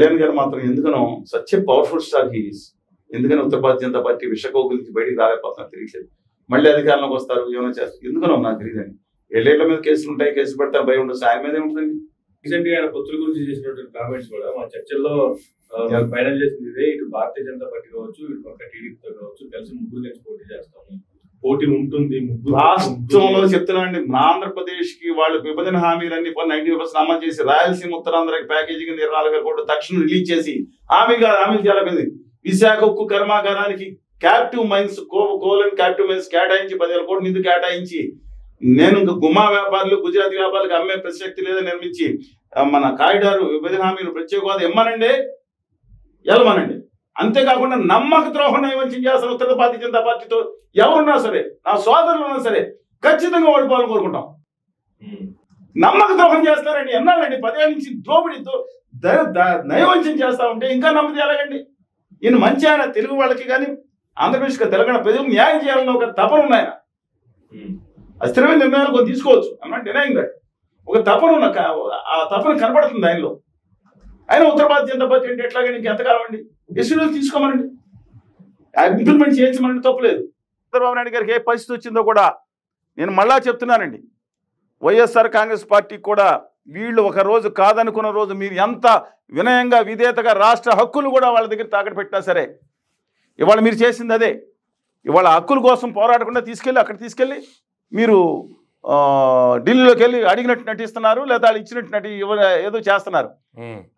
కళ్యాణ్ గారు మాత్రం ఎందుకనో సచ్ పవర్ఫుల్ స్టార్ హీస్ ఎందుకని ఉత్తర భారతీయ జనతా పార్టీ విషకోగుల నుంచి బయటికి రాలేకపోతున్నారు తెలియట్లేదు. మళ్ళీ అధికారంలోకి వస్తారు ఏమైనా చేస్తారు. ఎందుకనో నాకు తెలియదండి ఏళ్ళేళ్ళ మీద కేసులు ఉంటాయి కేసులు పెడతారు భయం ఉండదు ఆయన మీద ఏముంటుంది రీసెంట్గా ఆయన పొత్తుల గురించి చేసినటువంటి కామెంట్స్ కూడా మా చర్చల్లో. ఫైనల్ చేసింది ఇదే. ఇటు భారతీయ జనతా పార్టీ కావచ్చు ఇటు పక్క టీడీపీతో కావచ్చు కలిసి ముగ్గురు కలిసి పోటీ చేస్తాము. పోటీ ఉంటుంది రాష్ట్రంలో. చెప్తున్నానండి మన ఆంధ్రప్రదేశ్కి వాళ్ళు విభజన హామీలన్నీ నైన్టీ పర్సెంట్ అమలు చేసి రాయలసీమ ఉత్తరాంధ్రకి ప్యాకేజీ కింద ఇరవై నాలుగు కోట్లు తక్షణం రిలీజ్ చేసి హామీగా హామీ చేయాలి విశాఖ ఉక్కు కర్మాగారానికి క్యాప్టివ్ మైన్స్ కోలన్ క్యాప్టివ్ మైన్స్ కేటాయించి పదివేల కోట్లు నిధులు కేటాయించి నేను ఇంకా గుమ్మా వ్యాపారులు గుజరాతీ వ్యాపారులకు అమ్మే ప్రసక్తి లేదా నిర్మించి మన కారిడారు విభజన హామీలు ప్రత్యేక హోదా ఇమ్మనండి. ఎలమనండి అంతేకాకుండా నమ్మక ద్రోహం నైవంచం చేస్తారు ఉత్తర భారతీయ జనతా పార్టీతో ఎవరున్నా సరే నా సోదరులు ఉన్నా సరే ఖచ్చితంగా ఓడిపోవాలని కోరుకుంటాం. నమ్మక ద్రోహం చేస్తారండి. ఎన్నాళ్ళండి? పదేళ్ళ నుంచి దోపిడీతో ద- ద- నయవంచం చేస్తా ఉంటే ఇంకా నమ్మది ఎలాగండి? ఈయన మంచి ఆయన తెలుగు వాళ్ళకి కానీ ఆంధ్రప్రదేశ్ తెలంగాణ ప్రజలకు న్యాయం చేయాలని ఒక తపన ఆయన. ఉమ్. అస్థిరమైన నిర్ణయాలు కొన్ని తీసుకోవచ్చు. ఐమ్ నాట్ డినైయింగ్ దట్ ఒక తపన ఉన్న ఆ తపన కనపడుతుంది ఆయనలో. ఆయన ఉత్తర భారతీయ జనతా పార్టీ అంటే ఎట్లాగండి? ఇంకెంతకాలం అండి? ఎస్యూలు తీసుకోమనండి. ఇంప్లిమెంట్ చేయించమనండి తప్పులేదు చంద్రబాబు నాయుడు గారికి ఏ పరిస్థితి వచ్చిందో కూడా నేను మళ్ళా చెప్తున్నానండి. వైఎస్ఆర్ కాంగ్రెస్ పార్టీ కూడా వీళ్ళు ఒక రోజు కాదనుకున్న రోజు మీరు ఎంత వినయంగా విధేయతగా రాష్ట్ర హక్కులు కూడా వాళ్ళ దగ్గర తాకట్టు పెట్టినా సరే ఇవాళ మీరు చేసింది అదే. ఇవాళ హక్కుల కోసం పోరాడకుండా తీసుకెళ్ళి అక్కడ తీసుకెళ్ళి మీరు ఢిల్లీలోకి వెళ్ళి అడిగినట్టు నటిస్తున్నారు లేదా వాళ్ళు ఇచ్చినట్టు నటి ఏదో చేస్తున్నారు.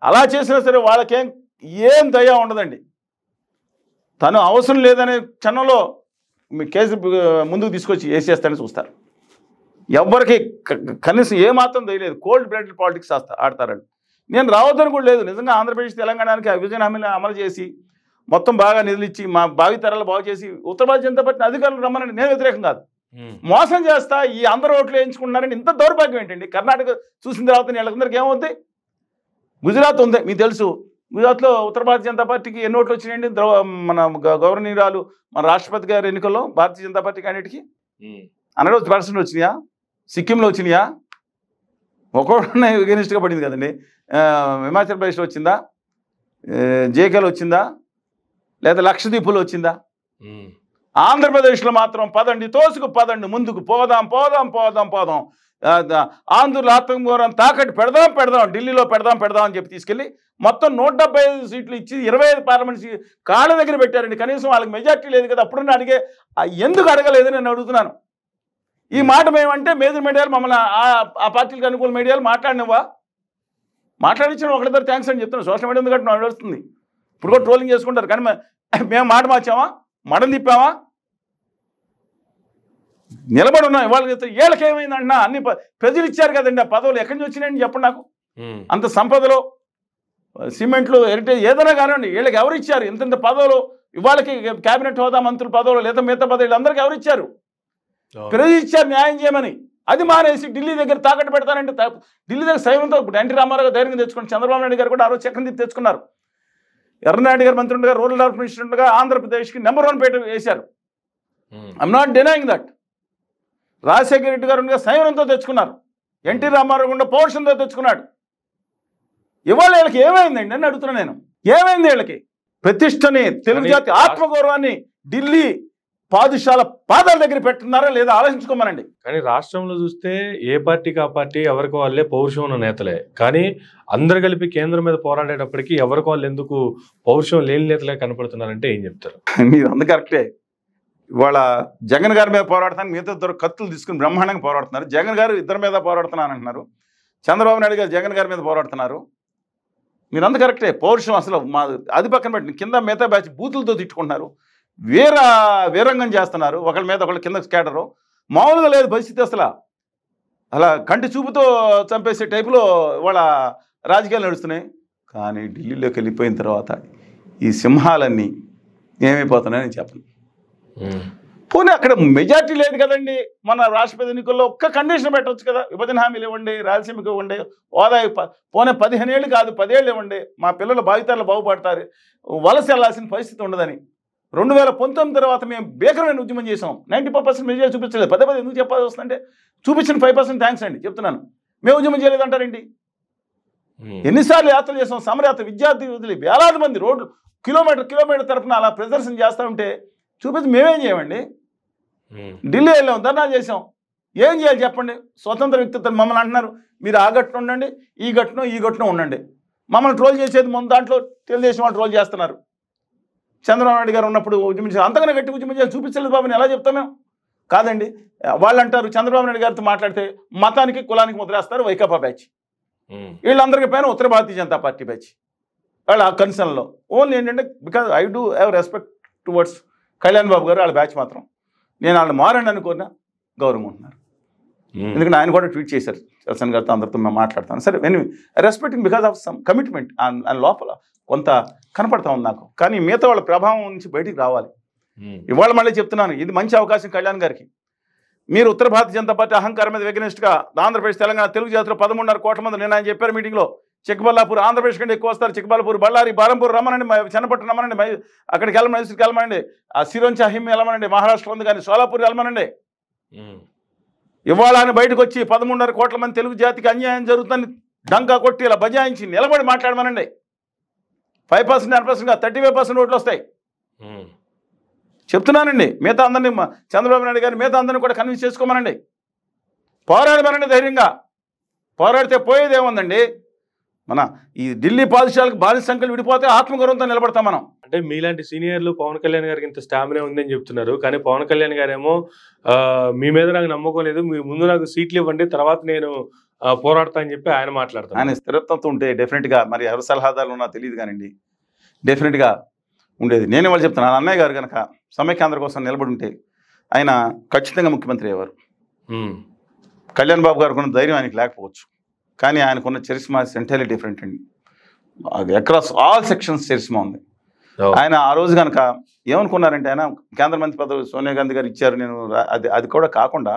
అలా చేసినా సరే వాళ్ళకేం ఏం దయ ఉండదండి. తను అవసరం లేదనే క్షణంలో మీ కేసు ముందుకు తీసుకొచ్చి వేసేస్తానని చూస్తారు. ఎవ్వరికి క- కనీసం ఏమాత్రం తెలియలేదు కోల్డ్ బ్లడ్ పాలిటిక్స్ ఆడతారండి. నేను రావద్దని కూడా లేదు. నిజంగా ఆంధ్రప్రదేశ్ తెలంగాణకి ఆ విభజన హామీలు అమలు చేసి మొత్తం బాగా నిధులు ఇచ్చి మా భావితరాలు బాగు చేసి ఉత్తర భారత జనతా పార్టీ అధికారులు రమ్మని నేను వ్యతిరేకం కాదు. మోసం చేస్తా ఈ అందరు ఓట్లు వేయించుకుంటున్నారని ఇంత దౌర్భాగ్యం ఏంటండి? కర్ణాటక చూసిన తర్వాత వీళ్ళందరికీ ఏమవుద్ది? గుజరాత్ ఉంది మీకు తెలుసు. గుజరాత్లో ఉత్తర భారతీయ జనతా పార్టీకి ఎన్ని ఓట్లు వచ్చినాయండి? ద్రౌ మన గ- గౌరవనీయురాలు మన రాష్ట్రపతి గారి ఎన్నికల్లో భారతీయ జనతా పార్టీ క్యాండిడేట్కి. హండ్రెడ్ పర్సెంట్ వచ్చినాయా? సిక్కింలో వచ్చినాయా? ఒక్కొక్కనే ఎగనిస్ట్గా పడింది కదండి. హిమాచల్ ప్రదేశ్లో వచ్చిందా? జేకేలో వచ్చిందా? లేదా లక్షద్వీపులో వచ్చిందా. ఆంధ్రప్రదేశ్లో మాత్రం పదండి తోసుకు పదండి ముందుకు పోదాం పోదాం పోదాం పోదాం. ఆంధ్రుల ఆత్మగౌరవం తాకట్టు పెడదాం పెడదాం ఢిల్లీలో పెడదాం పెడదాం అని చెప్పి తీసుకెళ్ళి మొత్తం నూట డెబ్బై ఐదు సీట్లు ఇచ్చి ఇరవై ఐదు పార్లమెంట్ సీ కాళ్ళ దగ్గర పెట్టారండి. కనీసం వాళ్ళకి మెజార్టీ లేదు కదా అప్పుడున్న అడిగే ఆ, ఎందుకు అడగలేదు నేను అడుగుతున్నాను. ఈ మాట మేమంటే మేజర్ మీడియాలు మమ్మల్ని ఆ- పార్టీలకు అనుకూల మీడియాలు మాట్లాడినవా? మాట్లాడించిన ఒకరిద్దరు థ్యాంక్స్ అని చెప్తున్నాను సోషల్ మీడియా ఎందుకంటే నడుస్తుంది. ఇప్పుడు కూడా ట్రోలింగ్ చేసుకుంటారు. కానీ మేము మాట మార్చామా? మడం తిప్పామా? నిలబడి ఉన్నాం ఇవాళ ఏళ్ళకి ఏమైందంటున్నా అన్ని ప్రజలు ఇచ్చారు కదండి ఆ పదవులు ఎక్కడి నుంచి వచ్చినాయని చెప్పండి నాకు. అంత సంపదలో సిమెంట్లు హెరిటేజ్ ఏదైనా కానివ్వండి వీళ్ళకి ఎవరు ఇచ్చారు? ఇంత పదవులు ఇవాళకి కేబినెట్ హోదా మంత్రుల పదవులు లేదా మిగతా పదవులు అందరికీ ఎవరు ఇచ్చారు. ప్రజలు ఇచ్చారు న్యాయం చేయమని. అది మానేసి ఢిల్లీ దగ్గర తాకట్టు పెడతానంటే ఢిల్లీ దగ్గర సైవంతో ఇప్పుడు ఎన్టీ రామారావు గారు ధైర్యం తెచ్చుకుని చంద్రబాబు నాయుడు గారు కూడా ఆ రోజు చక్రం తిప్పి తెచ్చుకున్నారు. ఎర్రనాయుడు గారు మంత్రి ఉండగా రూరల్ డెవలప్మెంట్ ఉండగా ఆంధ్రప్రదేశ్కి నెంబర్ వన్ పేట వేశారు. I'm not denying that Rajasekhara Reddy గారు ఉండగా తెచ్చుకున్నారు. ఎన్టీ రామారావు కూడా పౌరుషంతో తెచ్చుకున్నాడు. ఇవాళ వీళ్ళకి ఏమైందండి అని అడుగుతున్నా నేను. ఏమైంది వీళ్ళకి? ప్రతిష్టని తెలుగు జాతి ఆత్మగౌరవాన్ని ఢిల్లీ పాదుషాల పాదాల దగ్గర పెట్టున్నారా లేదా ఆలోచించుకోమనండి. కానీ రాష్ట్రంలో చూస్తే ఏ పార్టీకి ఆ పార్టీ ఎవరికి వాళ్ళే పౌరుషం ఉన్న నేతలే. కానీ అందరు కలిపి కేంద్రం మీద పోరాడేటప్పటికి ఎవరికి వాళ్ళు ఎందుకు పౌరుషం లేని నేతలే కనపడుతున్నారంటే ఏం చెప్తారు? మీరు అందు కరెక్టే. ఇవాళ జగన్ గారి మీద పోరాడతాను మిగతా ఇద్దరు కత్తులు తీసుకుని బ్రహ్మాండంగా పోరాడుతున్నారు. జగన్ గారు ఇద్దరి మీద పోరాడుతున్నాను అంటున్నారు. చంద్రబాబు నాయుడు గారు జగన్ గారి మీద పోరాడుతున్నారు. మీరు కరెక్టే. పౌరుషం అసలు మా అది పక్కన పెట్టి కింద మిగతా బ్యాచ్ బూతులతో తిట్టుకుంటున్నారు. వీర వీరంగం చేస్తున్నారు. ఒకళ్ళ మీద ఒకళ్ళు కింద స్కాటరు. మామూలుగా లేదు పరిస్థితి అసలు. అలా కంటి చూపుతో చంపేసే టైపులో వాళ్ళ రాజకీయాలు నడుస్తున్నాయి. కానీ ఢిల్లీలోకి వెళ్ళిపోయిన తర్వాత ఈ సింహాలన్నీ ఏమైపోతున్నాయని చెప్పను. పోనీ అక్కడ మెజార్టీ లేదు కదండి. మన రాష్ట్రపతి ఎన్నికల్లో ఒక్క కండిషన్ పెట్టవచ్చు కదా. విభజన హామీలు ఇవ్వండి రాయలసీమకి ఇవ్వండి హోదా పోనీ పదిహేను ఏళ్ళు కాదు పదేళ్ళు ఇవ్వండి. మా పిల్లల భావితరాలు బాగుపడతారు. వలస వెళ్ళాల్సిన పరిస్థితి ఉండదని. రెండు వేల పంతొమ్మిది తర్వాత మేము భీకరమైన ఉద్యమం చేసాం నైంటీ ఫైవ్ పర్సెంట్ మెజార్టీ చూపించలేదు. పదే పదే ఎందుకు చెప్పాల్సి వస్తుందంటే చూపించిన ఫైవ్ పర్సెంట్ థ్యాంక్స్ అండి. చెప్తున్నాను. మేము ఉద్యమం చేయలేదంటారేంటి ఉమ్. ఎన్నిసార్లు యాత్రలు చేసాం సమరయాత్ర విద్యార్థి వదిలి వేలాది మంది రోడ్లు కిలోమీటర్ కిలోమీటర్ తరపున అలా ప్రదర్శన చేస్తూ ఉంటే చూపించి మేమేం చేయమండి. ఢిల్లీ వెళ్ళాం ధర్నా చేసాం ఏం చేయాలి చెప్పండి? స్వతంత్ర వ్యక్తిత్వం మమ్మల్ని అంటున్నారు. మీరు ఆ గట్టున ఉండండి ఈ గట్టున ఈ గట్టున ఉండండి. మమ్మల్ని ట్రోల్ చేసేది ముందు దాంట్లో తెలుగుదేశం వాళ్ళు ట్రోల్ చేస్తున్నారు. చంద్రబాబు నాయుడు గారు ఉన్నప్పుడు ఉద్యమించారు అంతకన్నా గట్టి ఉద్యమం చేసి చూపించలేదు బాబు ఎలా చెప్తాం మేము కాదండి. వాళ్ళు అంటారు చంద్రబాబు నాయుడు గారితో మాట్లాడితే మతానికి కులానికి ముద్రేస్తారు వైకాపా బ్యాచ్. వీళ్ళందరికీ పైన ఉత్తర భారతీయ జనతా పార్టీ బ్యాచ్. వాళ్ళ ఆ కన్సర్న్లో ఓన్లీ ఏంటంటే because I do have respect towards Kalyan Babu గారు వాళ్ళ బ్యాచ్ మాత్రం. నేను వాళ్ళని మారండి అనుకున్నా గౌరవం ఉంటున్నారు. ఎందుకంటే ఆయన కూడా ట్వీట్ చేశారు. చల్సన్ గారితో అందరితో మేము మాట్లాడతాను సరే when respecting because of some commitment ఆయన లోపల కొంత కనపడతా ఉంది నాకు. కానీ మిగతా వాళ్ళ ప్రభావం నుంచి బయటికి రావాలి. ఇవాళ మళ్ళీ చెప్తున్నాను ఇది మంచి అవకాశం కళ్యాణ్ గారికి. మీరు ఉత్తర భారతీయ జనతా పార్టీ అహంకారం మీద వెగనిస్ట్గా ఆంధ్రప్రదేశ్ తెలంగాణ తెలుగు జాతిలో పదమూడున్నర కోట్ల మంది నేను ఆయన చెప్పారు మీటింగ్లో. చిక్కబల్లాపూర్ ఆంధ్రప్రదేశ్ కంటే ఎక్కువ వస్తారు. చిక్కబల్లాపూర్ బళ్ళారి బారంపూర్ రమ్మనండి చెన్నపట్నం రమ్మనండి అక్కడికి వెళ్ళమని మైసూర్కి వెళ్ళమనండి. ఆ సిరోంచి అహిమ్ వెళ్ళమనండి మహారాష్ట్ర ఉంది కానీ సోలాపూర్ వెళ్ళమనండి. ఇవాళ ఆయన బయటకు వచ్చి పదమూడున్నర కోట్ల మంది తెలుగు జాతికి అన్యాయం జరుగుతుందని డంకా కొట్టి ఇలా బజాయించి నిలబడి మాట్లాడమనండి. ఫైవ్ పర్సెంట్ టెన్ పర్సెంట్గా థర్టీ ఫైవ్ పర్సెంట్ ఓట్లు వస్తాయి. చెప్తున్నానండి మిగతా అందరినీ చంద్రబాబు నాయుడు గారిని మిగతా అందరినీ కూడా కన్విన్స్ చేసుకోమనండి. పోరాడమనండి ధైర్యంగా. పోరాడితే పోయేది ఏముందండి మన ఈ ఢిల్లీ పాదశాలకు బాలిస సంఖ్యలు విడిపోతే ఆత్మగౌరవంతో నిలబడతాం మనం. అంటే మీలాంటి సీనియర్లు పవన్ కళ్యాణ్ గారికి ఇంత స్టామినా ఉందని చెప్తున్నారు. కానీ పవన్ కళ్యాణ్ గారేమో మీ మీద నాకు నమ్మకం లేదు. మీ ముందు నాకు సీట్లు ఇవ్వండి తర్వాత నేను పోరాడతా అని చెప్పి ఆయన మాట్లాడతాను ఆయన స్థిరత్వంతో ఉంటే డెఫినెట్గా మరి ఎవరి సలహాదారులు ఉన్నా తెలియదు కానివ్వండి. డెఫినెట్గా ఉండేది. నేనే వాళ్ళు చెప్తున్నాను అన్నయ్య గారు కనుక సమైక్యాంధ్ర కోసం నిలబడి ఉంటే ఆయన ఖచ్చితంగా ముఖ్యమంత్రి అయ్యేవారు. కళ్యాణ్ బాబు గారికి ఉన్న ధైర్యం ఆయనకి లేకపోవచ్చు. కానీ ఆయనకున్న చరిస్మా ఎంటైర్లీ డిఫరెంట్ అండి. అది అక్రాస్ ఆల్ సెక్షన్స్ చరిస్మా ఉంది. ఆయన ఆ రోజు కనుక ఏమనుకున్నారంటే ఆయన కేంద్ర మంత్రి పదవి సోనియా గాంధీ గారు ఇచ్చారు నేను అది అది కూడా కాకుండా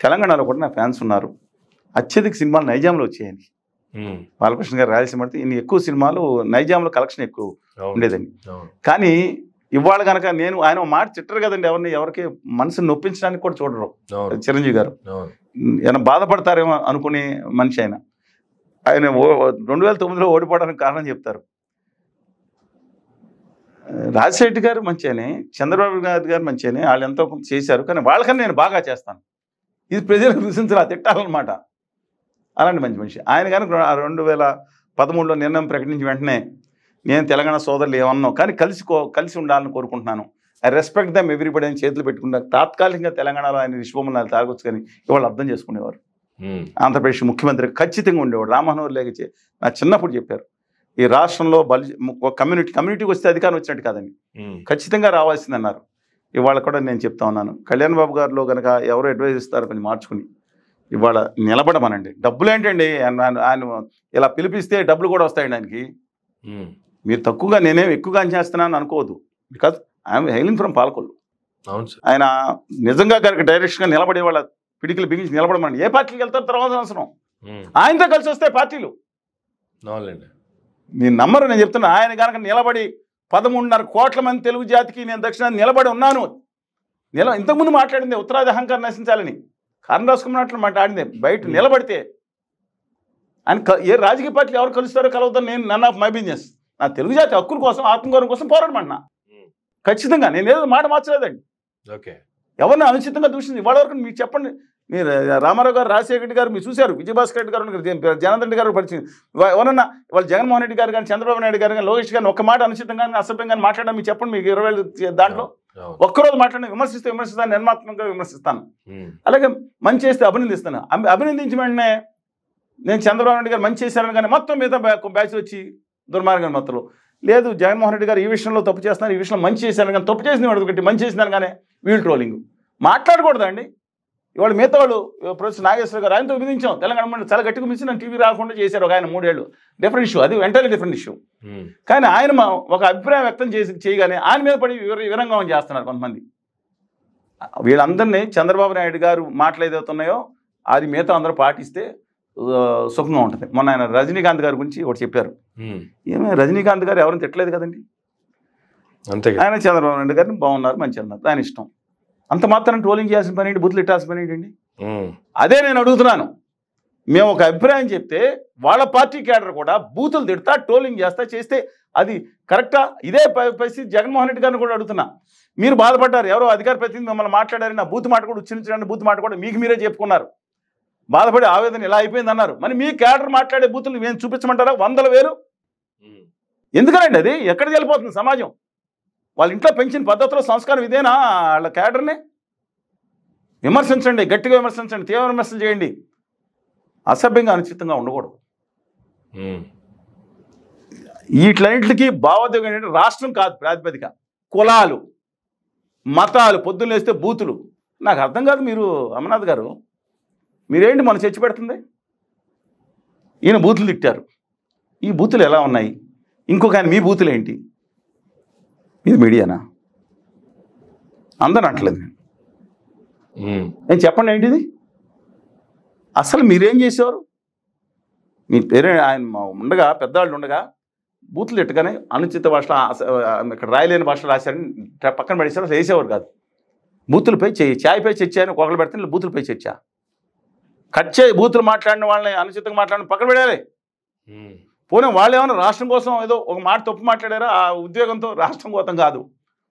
తెలంగాణలో కూడా నా ఫ్యాన్స్ ఉన్నారు. అత్యధిక సినిమాలు నైజాంలో వచ్చాయని. బాలకృష్ణ గారు రాయలసీమ పడితే ఇన్ని ఎక్కువ సినిమాలు నైజాంలో కలెక్షన్ ఎక్కువ ఉండేదండి. కానీ ఇవాళ కనుక నేను ఆయన మాట తిట్టరు కదండి ఎవరిని ఎవరికి మనసుని నొప్పించడానికి కూడా చూడరు. చిరంజీవి గారు. ఏమైనా బాధపడతారేమో అనుకునే మనిషి ఆయన. ఆయన రెండు వేల తొమ్మిదిలో ఓడిపోవడానికి కారణం చెప్తారు. రాజశేఖర్ గారు మంచిగానే చంద్రబాబు నాయుడు గారు మంచిగానే వాళ్ళు ఎంతో కొంత చేశారు కానీ వాళ్ళకన్నా నేను బాగా చేస్తాను. ఇది ప్రజలకు రుచించాలి తిట్టాలన్నమాట. అలాంటి మంచి మనిషి. ఆయన కనుక రెండు వేల పదమూడులో నిర్ణయం ప్రకటించి వెంటనే నేను తెలంగాణ సోదరులు ఏమన్నాం కానీ కలిసి కలిసి ఉండాలని కోరుకుంటున్నాను. ఐ రెస్పెక్ట్ దమ్ ఎవ్రీబడి అని చేతులు పెట్టుకుంటారు. తాత్కాలికంగా తెలంగాణలో ఆయన విశ్వమనాలు తాగొచ్చు కానీ ఇవాళ అర్థం చేసుకునేవారు. ఆంధ్రప్రదేశ్ ముఖ్యమంత్రి ఖచ్చితంగా ఉండేవాడు. రామ్మోహన్ లేక నా చిన్నప్పుడు చెప్పారు. ఈ రాష్ట్రంలో బలి ఒక కమ్యూనిటీ కమ్యూనిటీకి వస్తే అధికారం వచ్చినట్టు కాదండి. ఖచ్చితంగా రావాల్సింది అన్నారు. ఇవాళ కూడా నేను చెప్తా ఉన్నాను. కళ్యాణ్ బాబు గారిలో కనుక ఎవరు అడ్వైజ్ ఇస్తారో కొంచెం మార్చుకుని ఇవాళ నిలబడమనండి. డబ్బులు ఏంటండి? ఆయన ఇలా పిలిపిస్తే డబ్బులు కూడా వస్తాయండి ఆయనకి? మీరు తక్కువగా నేనేం ఎక్కువగా చేస్తున్నాను అనుకోవద్దు. Because I'm hailing from Palakollu ఆయన నిజంగా కనుక డైరెక్షన్గా నిలబడే వాళ్ళ పిడికిలు బిగించి నిలబడమని ఏ పార్టీకి వెళ్తారు తర్వాత అవసరం ఆయనతో కలిసి వస్తే పార్టీలు. మీరు నమ్మరు నేను చెప్తున్నా ఆయన కనుక నిలబడి పదమూడున్నర కోట్ల మంది తెలుగు జాతికి నేను దక్షిణాన్ని నిలబడి ఉన్నాను. నిల ఇంతకుముందు మాట్లాడింది ఉత్తరాది అహంకారం నశించాలని. కారణం రాసుకున్నట్లు మాట్లాడింది. బయట నిలబడితే ఆయన ఏ రాజకీయ పార్టీలు ఎవరు కలుస్తారో కలవద్దని నేను నన్ ఆఫ్ మై బిజినెస్ నా తెలుగు జాతి హక్కుల కోసం ఆత్మగౌరవం కోసం పోరాడమన్నా. ఖచ్చితంగా నేను ఏదో మాట మార్చలేదండి. ఓకే. ఎవరిని అనుచితంగా దూషించి ఇవాళ వరకు మీరు చెప్పండి మీరు రామారావు గారు రాజశేఖర రెడ్డి గారు మీరు చూశారు విజయభాస్కర్ రెడ్డి గారు జనార్దన్ రెడ్డి గారు పరిచయం. ఇవా- ఎవరన్నా వాళ్ళు జగన్మోహన్ రెడ్డి గారు కానీ చంద్రబాబు నాయుడు గారు కానీ లోకేష్ గారిని ఒక్క మాట అనుచితంగా కానీ అసభ్యంగా కానీ మాట్లాడడం మీరు చెప్పండి మీకు ఇరవై దాంట్లో. ఒక్కరోజు మాట్లాడిన విమర్శిస్తే విమర్శిస్తాను నిర్మాత్మకంగా విమర్శిస్తాను. అలాగే మంచి చేస్తే అభినందిస్తాను. అభి- అభినందించిన వెంటనే నేను చంద్రబాబు నాయుడు గారు మంచి చేశారని కానీ మొత్తం మిగతా బ్యా- బ్యాచ్ వచ్చి దుర్మార్గం మొత్తం లేదు జగన్మోహన్ రెడ్డి గారు ఈ విషయంలో తప్పు చేస్తున్నారు ఈ విషయంలో మంచి చేశారని కానీ తప్పు చేసిన వాడు ఒకటి మంచి చేసినారు కానీ వీల్ ట్రోలింగ్ మాట్లాడకూడదండి ఇవాళ మిగతా వాళ్ళు ప్రొఫెసర్ నాగేశ్వర గారు ఆయనతో విధించాం. తెలంగాణ మండలి చాలా గట్టిగా మించి నన్ను టీవీ రాకుండా చేశారు ఒక ఆయన మూడేళ్ళు. డిఫరెంట్ ఇష్యూ అది ఎంటైర్లీ డిఫరెంట్ ఇష్యూ. కానీ ఆయన ఒక అభిప్రాయం వ్యక్తం చేసి చేయగానే ఆయన మీద పడి వివర వివరంగం చేస్తున్నారు కొంతమంది. వీళ్ళందరినీ చంద్రబాబు నాయుడు గారు మాటలు ఏదైతే ఉన్నాయో అది మిగతా అందరూ పాటిస్తే సుఖంగా ఉంటుంది. మొన్న ఆయన రజనీకాంత్ గారి గురించి ఒకటి చెప్పారు. ఏమే రజనీకాంత్ గారు ఎవరిని తిట్టలేదు కదండి? అంతే ఆయన చంద్రబాబు నాయుడు గారిని బాగున్నారు మంచి అన్నారు ఆయన ఇష్టం. అంత మాత్రం ట్రోలింగ్ చేయాల్సిన పని ఏంటి? బుద్ధులు ఇట్టాల్సిన పని ఏంటండి. అదే నేను అడుగుతున్నాను. మేము ఒక అభిప్రాయం చెప్తే వాళ్ళ పార్టీ క్యాడర్ కూడా బూతులు తిడతా ట్రోలింగ్ చేస్తా చేస్తే అది కరెక్టా? ఇదే పరిస్థితి జగన్మోహన్ రెడ్డి గారిని కూడా అడుగుతున్నా. మీరు బాధపడ్డారు. ఎవరో అధికార ప్రతినిధి మిమ్మల్ని మాట్లాడారు నా బూత్ మాట కూడా ఉచ్చరించడానికి బూత్ మాట కూడా మీకు మీరే చెప్పుకున్నారు. బాధపడి ఆవేదన ఇలా అయిపోయింది అన్నారు మరి మీ క్యాడర్ మాట్లాడే బూతులు మేము చూపించమంటారా? వందల వేలు. ఎందుకనండి అది? ఎక్కడికి వెళ్ళిపోతుంది సమాజం? వాళ్ళ ఇంట్లో పెంచిన పద్ధతిలో సంస్కారం ఇదేనా వాళ్ళ క్యాడర్ని? విమర్శించండి గట్టిగా విమర్శించండి తీవ్ర విమర్శన చేయండి. అసభ్యంగా అనుచితంగా ఉండకూడదు. వీటిలన్నింటికి భావోద్వేగం ఏంటంటే రాష్ట్రం కాదు ప్రాతిపదిక. కులాలు మతాలు పొద్దున్న లేస్తే బూతులు. నాకు అర్థం కాదు మీరు అమర్నాథ్ గారు. మీరేంటి మన చర్చ పెడుతుంది? ఈయన బూతులు తిట్టారు. ఈ బూతులు ఎలా ఉన్నాయి? ఇంకొక ఆయన మీ బూతులు ఏంటి? ఇది మీడియానా? అందరూ అంటలేదు నేను. నేను చెప్పండి ఏంటిది? అసలు మీరేం చేసేవారు? మీ పేరే ఆయన ఉండగా పెద్దవాళ్ళు ఉండగా బూతులు ఎట్టుగానే అనుచిత భాషలో ఇక్కడ రాయలేని భాషలో రాశారని పక్కన పడేసారు అసలు వేసేవారు కాదు. బూతులపై చేయి ఛాయ్పై చర్చ అని ఒకళ్ళు పెడితే బూతులపై చర్చ కట్ చేయి బూతులు మాట్లాడిన వాళ్ళని అనుచితంగా మాట్లాడిన పక్కన పెడాలి. పోనీ వాళ్ళు ఏమైనా రాష్ట్రం కోసం ఏదో ఒక మాట తప్పు మాట్లాడారా? ఆ ఉద్యోగంతో రాష్ట్రం కోసం కాదు.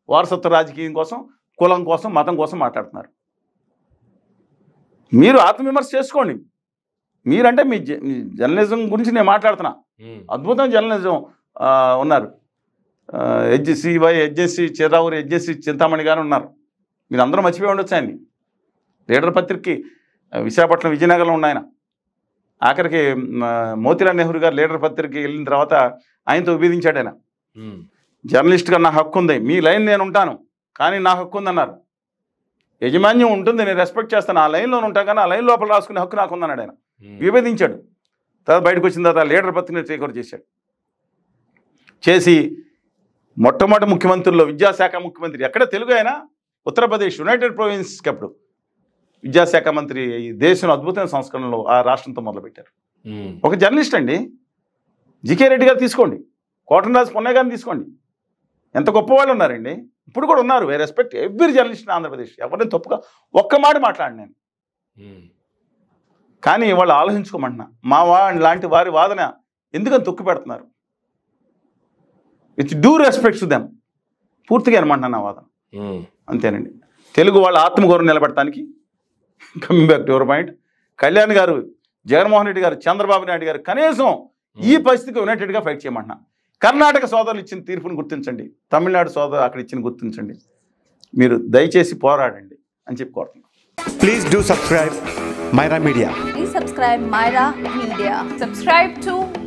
వారసత్వ రాజకీయం కోసం కులం కోసం మతం కోసం మాట్లాడుతున్నారు. మీరు ఆత్మవిమర్శ చేసుకోండి. మీరంటే మీ జర్నలిజం గురించి నేను మాట్లాడుతున్నా. అద్భుతం జర్నలిజం ఉన్నారు. HSC Y HSC Chiravuri HSC Chintamani గారు ఉన్నారు. మీరు అందరూ మర్చిపోయి ఉండొచ్చు ఆయన్ని లీడర్ పత్రికకి విశాఖపట్నం విజయనగరంలో ఉన్న ఆయన. ఆఖరికి మోతీలాల్ నెహ్రూ గారు లీడర్ పత్రికకి వెళ్ళిన తర్వాత ఆయనతో విభేదించాడు ఆయన. జర్నలిస్ట్గా నా హక్కు ఉంది. మీ లైన్ నేను ఉంటాను కానీ నా హక్కు ఉందన్నారు. యజమాన్యం ఉంటుంది నేను రెస్పెక్ట్ చేస్తాను. ఆ లైన్లో ఉంటాను కానీ ఆ లైన్ లోపల రాసుకునే హక్కు నాకు ఉందన్నాడు ఆయన. విభేదించాడు. తర్వాత బయటకు వచ్చిన తర్వాత లీడర్ పత్రికను టేక్ ఓవర్ చేశాడు. చేసి మొట్టమొదటి ముఖ్యమంత్రుల్లో విద్యాశాఖ ముఖ్యమంత్రి. ఎక్కడ తెలుగు అయినా ఉత్తరప్రదేశ్ యునైటెడ్ ప్రొవిన్స్కి అప్పుడు. విద్యాశాఖ మంత్రి ఈ దేశంలో అద్భుతమైన సంస్కరణలో ఆ రాష్ట్రంతో మొదలుపెట్టారు. ఒక జర్నలిస్ట్ అండి. జికే రెడ్డి గారు తీసుకోండి. కోటనరాజు పొన్నయ్య గారిని తీసుకోండి. ఎంత గొప్ప వాళ్ళు ఉన్నారండి. ఇప్పుడు కూడా ఉన్నారు. We respect every journalist Andhra Pradesh. ఎవరిని తప్పుగా ఒక్క మాట మాట్లాడి నేను. కానీ వాళ్ళు ఆలోచించుకోమంటున్నా. మా వా లాంటి వారి వాదన ఎందుకని తొక్కి పెడుతున్నారు? It's do respect to them పూర్తిగా అనమాట నా వాదన. అంతేనండి. తెలుగు వాళ్ళ ఆత్మగౌరవం నిలబెట్టడానికి coming back to your point. Kalyan గారు జగన్మోహన్ రెడ్డి గారు చంద్రబాబు నాయుడు గారు కనీసం ఈ పరిస్థితికి యునైటెడ్గా ఫైట్ చేయమంటున్నా. కర్ణాటక సోదరులు ఇచ్చిన తీర్పును గుర్తించండి. తమిళనాడు సోదరు అక్కడ ఇచ్చిన గుర్తించండి. మీరు దయచేసి పోరాడండి అని చెప్పి కోరుతున్నాను Please do subscribe Myra Media. Please subscribe Myra Media. Subscribe to